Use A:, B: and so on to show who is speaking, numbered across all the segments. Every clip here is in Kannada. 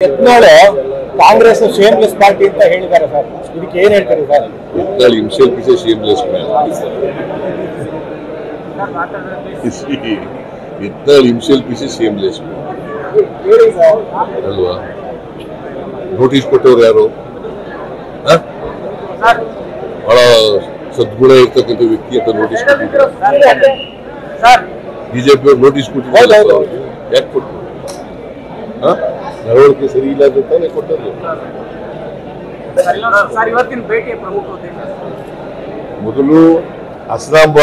A: ಯತ್ನಾಳು ಕಾಂಗ್ರೆಸ್ ಶೇಮ್ಲೆಸ್ ಪಾರ್ಟಿ ಅಂತ ಹೇಳಿದ್ದಾರೆ ಸರ್ ಇದಕ್ಕೆ ಏನ್ ಹೇಳ್ತಾರೆ sir
B: Yetnal himself is a shameless man. You see, Yetnal himself is a shameless man. ಅಲ್ವಾ ನೋಟಿಸ್ ಕೊಟ್ಟವ್ರು ಯಾರು ಹ? ಬಹಳ ಸದ್ಗುಣ ಇರ್ತಕ್ಕಂಥ ವ್ಯಕ್ತಿ ಅಂತ ನೋಟಿಸ್ ಕೊಟ್ಟಿದ್ದಾರೆ ಬಿಜೆಪಿ ಅವ್ರು ನೋಟಿಸ್ ಕೊಟ್ಟಿದ್ದಾರೆ
A: ಹೌದು, ಹೌದು.
B: ಅವ್ರಿಗೆ. ಯಾಕೆ ಕೊಟ್ಟರು ಹ? ನಡವಳಿಕೆ ಸರಿ ಇಲ್ಲ ಅಂತ ತಾನೇ ಕೊಟ್ಟದ್ದು. ಮೊದಲು ಅಸ್ಲಾಂಬ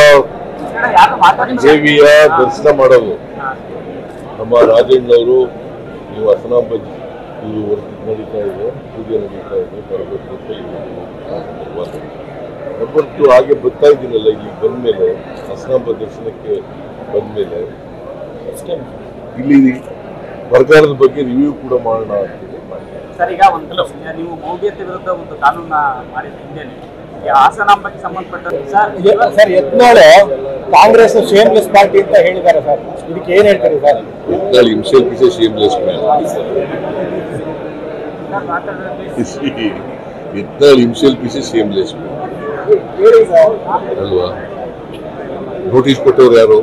B: ದೇವಿಯ ದರ್ಶನ ಮಾಡೋದು. ನಮ್ಮ ರಾಜಣ್ಣವರು ನೀವು ಅಸನಾಂಬ ಇದು ನಡೀತಾ ಇದೆ ಪೂಜೆ ನಡೀತಾ ಇದೆ ಬರಬೇಕು ಅಂತ ಹಾಗೆ ಬರ್ತಾ ಇದ್ದೀನಲ್ಲ ಇಲ್ಲಿ ಬಂದ್ಮೇಲೆ ಅಸನಾಂಬ ದರ್ಶನಕ್ಕೆ ಬಂದ್ಮೇಲೆ. ಇಲ್ಲಿ ಸರ್ಕಾರದ ಬಗ್ಗೆ ರಿವ್ಯೂ ಕೂಡ ಮಾಡೋಣ ಅಂತೇಳಿ
C: ಸರ್ ಈಗ ಒಂದು ನೀವು ಮೌಢ್ಯತೆ ವಿರುದ್ಧ ಒಂದು ಕಾನೂನ ಮಾಡಿದ ಹಿಂದೆನೆ ಈ ಹಾಸನಾಂಬಕ್ಕೆ ಸಂಬಂಧಪಟ್ಟ sir
A: sir Yatnal Congress shameless party ಅಂತ ಹೇಳಿದ್ದಾರೆ ಸರ್. ಇದಕ್ಕೆ ಏನ್ ಹೇಳ್ತಾರೆ ಸರ್?
B: man.
C: ಸರ್ ಮಾತಾಡೋದು
B: You see, Yetnal himself is a shameless man. ಅಲ್ವಾ? ನೋಟಿಸ್ ಕೊಟ್ಟವ್ರು ಯಾರು?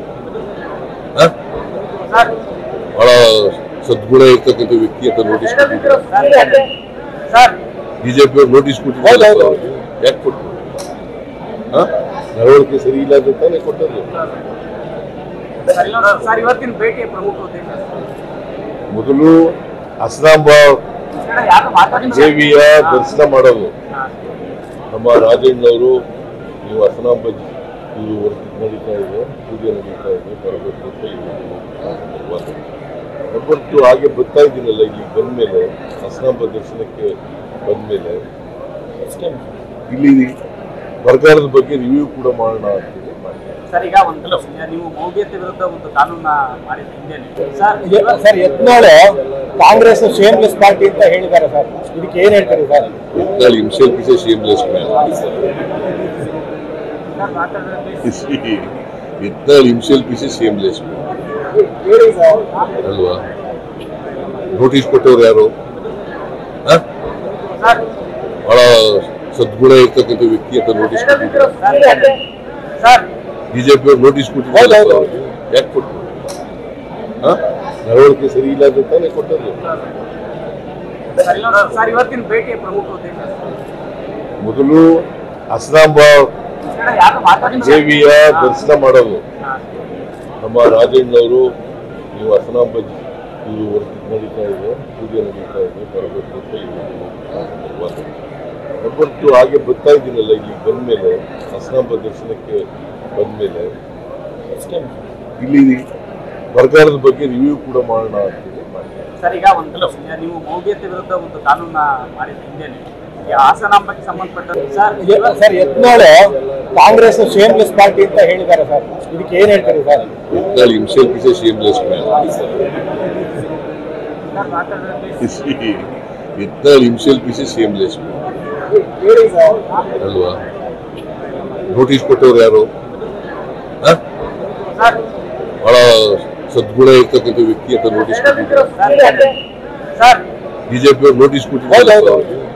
C: ಸರ್
B: ಬಹಳ ಸದ್ಗುಣ ಇರ್ತಕ್ಕಂಥ ವ್ಯಕ್ತಿ ಅಂತ ನೋಟಿಸ್ ಬಿಜೆಪಿ ಅವ್ರು ನೋಟಿಸ್ ಕೊಟ್ಟಿದ್ದಾರೆ. ಯಾಕೆ ಕೊಟ್ಟರು? ನಡವಳಿಕೆ ಸರಿ ಇಲ್ಲ ಅಂತ ತಾನೇ ಕೊಟ್ಟದ್ದು. ಮೊದಲು
C: ಮಾತಾಡಿ
B: ದೇವಿಯ ದರ್ಶನ ಮಾಡೋದು. ನಮ್ಮ ರಾಜಣ್ಣವರು ನೀವು ಅಸನಾಂಬ ಇದು ನಡೀತಾ ಇದೆ ಪೂಜೆ ನಡೀತಾ ಇದೆ ಬರಬೇಕು ಅಂತ ಟು ಹಾಗೆ ಬರ್ತಾ ಇದ್ದೀನಲ್ಲ ಇಲ್ಲಿ ಬಂದ್ಮೇಲೆ ಅಸನಾಂಬ ದರ್ಶನಕ್ಕೆ ಬಂದ್ಮೇಲೆ. ಇಲ್ಲಿ ಸರ್ಕಾರದ ಬಗ್ಗೆ ರಿವ್ಯೂ ಕೂಡ ಮಾಡೋಣ ಅಂತ
C: ಸರ್ ಈಗ ಒಂದು ನೀವು ಮೌಢ್ಯತೆ ವಿರುದ್ಧ ಒಂದು ಕಾನೂನ ಮಾಡಿದ sir
A: ಯತ್ನಾಳೆ sir Yatnal Congress shameless party ಅಂತ ಹೇಳಿದ್ದಾರೆ ಸರ್. ಇದಕ್ಕೆ ಏನ್ ಹೇಳ್ತಾರೆ sir?
B: is a shameless man.
C: Sir ಮಾತಾಡೋದು
B: You see, Yetnal himself ಅಲ್ವಾ? ನೋಟಿಸ್ ಕೊಟ್ಟವ್ರು ಯಾರು? ಬಹಳ ಸದ್ಗುಣ ಇರ್ತಕ್ಕಂಥ ವ್ಯಕ್ತಿ ಅಂತ ನೋಟಿಸ್ ಕೊಟ್ಟಿದ್ದಾರೆ.
C: ಸರ್
B: ಬಿಜೆಪಿ ಅವ್ರು ನೋಟಿಸ್ ಕೊಟ್ಟಿದ್ದಾರೆ ಯಾಕೆ ಕೊಟ್ಟರು? ನಡವಳಿಕೆ ಸರಿ ಇಲ್ಲ ಅಂತ ತಾನೇ ಕೊಟ್ಟದ್ದು. ಮೊದಲು ಅಸ್ಲಾಂಬ
C: ಯಾರು
B: ದೇವಿಯ ದರ್ಶನ ಮಾಡೋದು. ನಮ್ಮ ಅವರು ಈ ಅಸನಾಂಬ ಈ ವರ್ಕ್ ನಡೀತಾ ಇದೆ, ಪೂಜೆ ನಡೀತಾ ಇದೆ, ಬರಬೇಕು ಅಂತ ಇದ್ದೀನಿ ನಂಬರ್ ಟು ಹಾಗೆ ಬರ್ತಾ ಇದ್ದೀನಲ್ಲ, ಇಲ್ಲಿ ಬಂದ್ಮೇಲೆ ಅಸನಾಂಬ ದರ್ಶನಕ್ಕೆ ಬಂದ್ಮೇಲೆ. ಇಲ್ಲಿ ಬರಗಾಲದ ಬಗ್ಗೆ ರಿವ್ಯೂ ಕೂಡ ಮಾಡೋಣ ಮಾಡಿದೆ
C: ಸರ್, ಈಗ ಒಂದು ನೀವು ಮೌಢ್ಯತೆ ವಿರುದ್ಧ ಒಂದು ಕಾನೂನ ಮಾಡಿದ ಹಿಂದೆನೆ ಈ ಹಾಸನಾಂಬಕ್ಕೆ ಸಂಬಂಧಪಟ್ಟ ಸರ್
A: ಯ- sir Yatnal Congress shameless party ಅಂತ ಹೇಳಿದ್ದಾರೆ ಸರ್ ಇದಕ್ಕೆ ಏನ್ ಹೇಳ್ತಾರೆ sir
B: Yetnal himself is a shameless man.
C: Sir ಮಾತಾಡೋದು
B: You see, Yetnal himself is a shameless man. ಅಲ್ವಾ ನೋಟಿಸ್ ಕೊಟ್ಟವ್ರು ಯಾರು ಹ?
C: ಸರ್
B: ಬಹಳ ಸದ್ಗುಣ ಇರ್ತಕ್ಕಂಥ ವ್ಯಕ್ತಿ ಅಂತ ನೋಟಿಸ್ ಕೊಟ್ಟಿದ್ದಾರೆ
C: ಸರ್
B: ಬಿಜೆಪಿ ಅವ್ರು ನೋಟಿಸ್ ಕೊಟ್ಟಿದ್ದಾರೆ
A: ಹೌದು, ಹೌದು.
B: ಅವ್ರಿಗೆ.